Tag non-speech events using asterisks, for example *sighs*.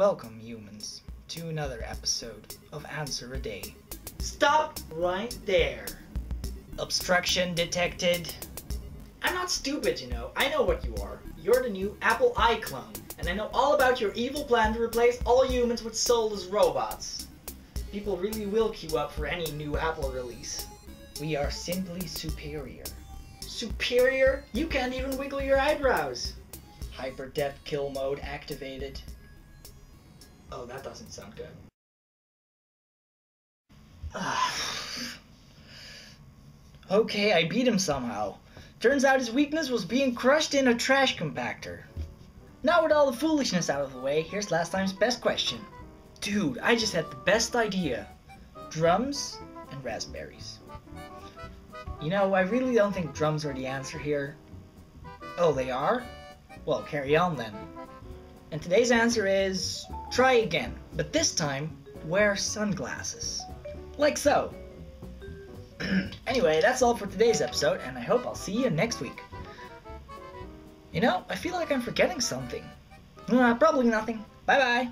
Welcome, humans, to another episode of Answer a Day. Stop right there. Obstruction detected. I'm not stupid, you know. I know what you are. You're the new Apple iClone, and I know all about your evil plan to replace all humans with soulless robots. People really will queue up for any new Apple release. We are simply superior. Superior? You can't even wiggle your eyebrows. Hyperdeath kill mode activated. Oh, that doesn't sound good. *sighs* okay, I beat him somehow. Turns out his weakness was being crushed in a trash compactor. Now with all the foolishness out of the way, here's last time's best question. Dude, I just had the best idea. Drums and raspberries. You know, I really don't think drums are the answer here. Oh, they are? Well, carry on then. And today's answer is try again, but this time wear sunglasses. Like so. *clears throat* anyway, that's all for today's episode, and I hope I'll see you next week. You know, I feel like I'm forgetting something. Uh, probably nothing. Bye bye.